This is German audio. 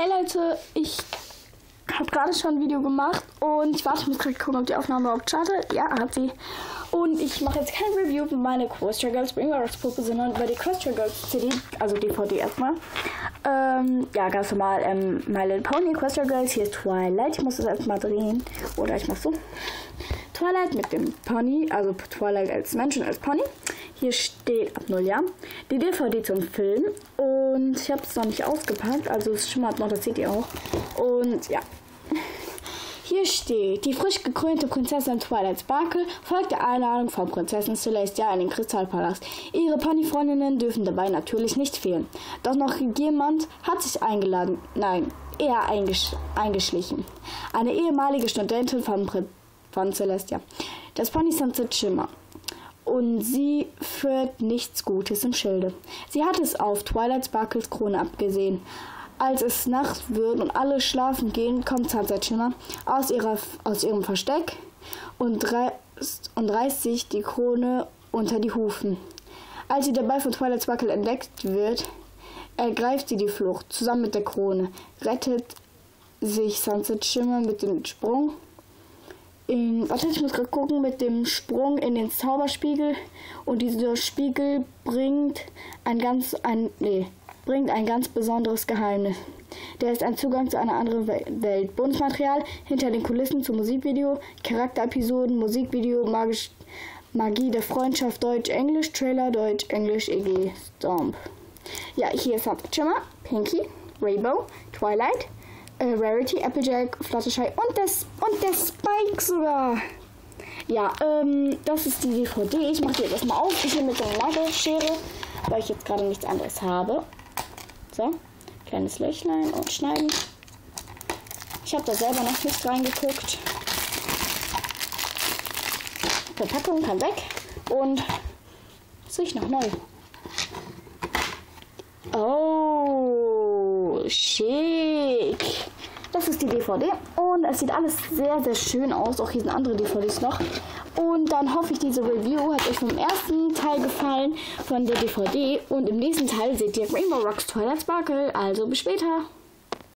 Hey Leute, ich habe gerade schon ein Video gemacht und ich warte, ich muss gerade gucken, ob die Aufnahme überhaupt startet. Ja, hat sie. Und ich mache jetzt kein Review über meine Question Girls Spring Rocks Puppe, sondern über die Question Girls CD, also DVD erstmal. Ähm, ja, ganz normal, ähm, My Little Pony Question Girls, hier ist Twilight. Ich muss das erstmal drehen. Oder ich mach so. Twilight mit dem Pony, also Twilight als Mensch und als Pony. Hier steht ab 0 Jahr die DVD zum Film und ich habe es noch nicht ausgepackt, also es schimmert noch, das seht ihr auch. Und ja. Hier steht, die frisch gekrönte Prinzessin Twilight Sparkle folgt der Einladung von Prinzessin Celestia in den Kristallpalast. Ihre Ponyfreundinnen dürfen dabei natürlich nicht fehlen. Doch noch jemand hat sich eingeladen, nein, eher eingesch eingeschlichen. Eine ehemalige Studentin von, Pri von Celestia. Das Pony Sunset Shimmer und sie führt nichts Gutes im Schilde. Sie hat es auf Twilight Sparkles Krone abgesehen. Als es Nacht wird und alle schlafen gehen, kommt Sunset Shimmer aus, ihrer, aus ihrem Versteck und reißt, und reißt sich die Krone unter die Hufen. Als sie dabei von Twilight Sparkle entdeckt wird, ergreift sie die Flucht zusammen mit der Krone, rettet sich Sunset Shimmer mit dem Sprung in, warte, ich muss gerade gucken, mit dem Sprung in den Zauberspiegel und dieser Spiegel bringt ein ganz, ein, nee, bringt ein ganz besonderes Geheimnis. Der ist ein Zugang zu einer anderen Welt. Bonusmaterial hinter den Kulissen zum Musikvideo, Charakterepisoden, Musikvideo, Magisch, Magie der Freundschaft, Deutsch, Englisch, Trailer, Deutsch, Englisch, EG, Stomp. Ja, hier ist Shimmer, Pinky, Rainbow, Twilight, äh, Rarity, Applejack, Fluttershy und das und der Spike sogar. Ja, ähm, das ist die DVD. Ich mache die jetzt erstmal auf. Ich nehme mit der Nagelschere, weil ich jetzt gerade nichts anderes habe. So, kleines Löchlein und schneiden. Ich habe da selber noch nicht reingeguckt. Verpackung kann weg und es riecht noch neu. Oh, schick. Das ist die DVD und es sieht alles sehr, sehr schön aus. Auch hier sind andere DVDs noch. Und dann hoffe ich, diese Review hat euch vom ersten Teil gefallen von der DVD. Und im nächsten Teil seht ihr Rainbow Rocks Twilight Sparkle. Also bis später.